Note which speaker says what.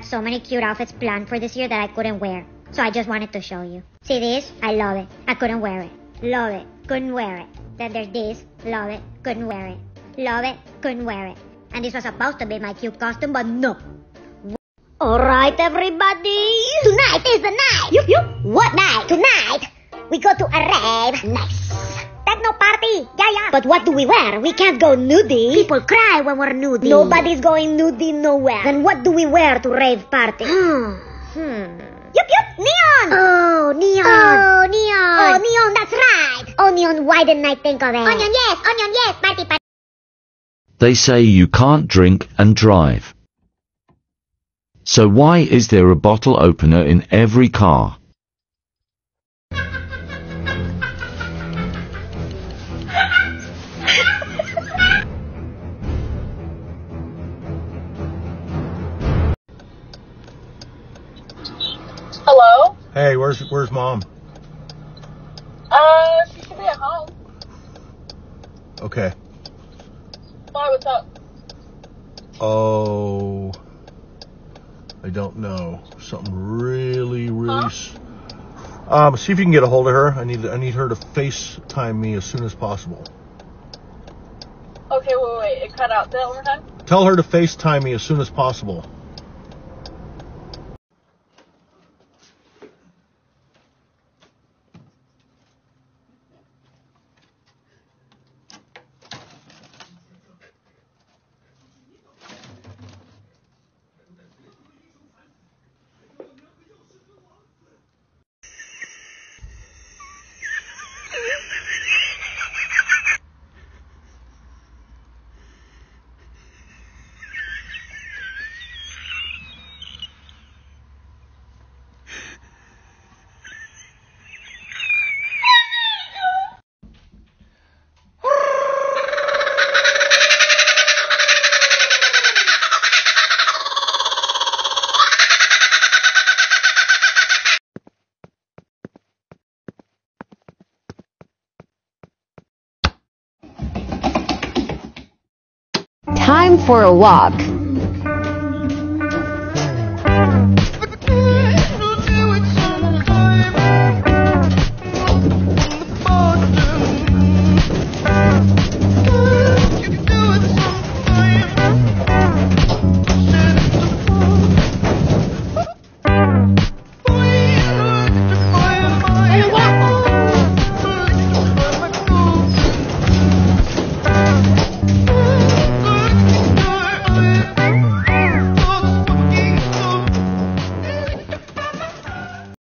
Speaker 1: had so many cute outfits planned for this year that I couldn't wear. So I just wanted to show you. See this? I love it. I couldn't wear it. Love it. Couldn't wear it. Then there's this. Love it. Couldn't wear it. Love it. Couldn't wear it. And this was supposed to be my cute costume, but no. Alright, everybody. Tonight is the night. Yup, yup. What night? Tonight, we go to a rave. Nice. But what do we wear? We can't go nudie. People cry when we're nudie. Nobody's going nudie nowhere. Then what do we wear to rave party? hmm. Yup, yup. Neon. Oh, neon. Oh, neon. Oh, neon. That's right. Oh, neon. Why didn't I think of it? Onion, yes. Onion, yes. Party, party.
Speaker 2: They say you can't drink and drive. So why is there a bottle opener in every car?
Speaker 3: Hello?
Speaker 4: Hey, where's where's mom?
Speaker 3: Uh, she should be at home.
Speaker 4: Okay.
Speaker 3: Why, what's up?
Speaker 4: Oh, I don't know. Something really, really.
Speaker 3: Huh?
Speaker 4: s- Um, see if you can get a hold of her. I need I need her to FaceTime me as soon as possible.
Speaker 3: Okay, wait, wait, it cut out. Say that one more time?
Speaker 4: Tell her to FaceTime me as soon as possible.
Speaker 5: Time for a walk.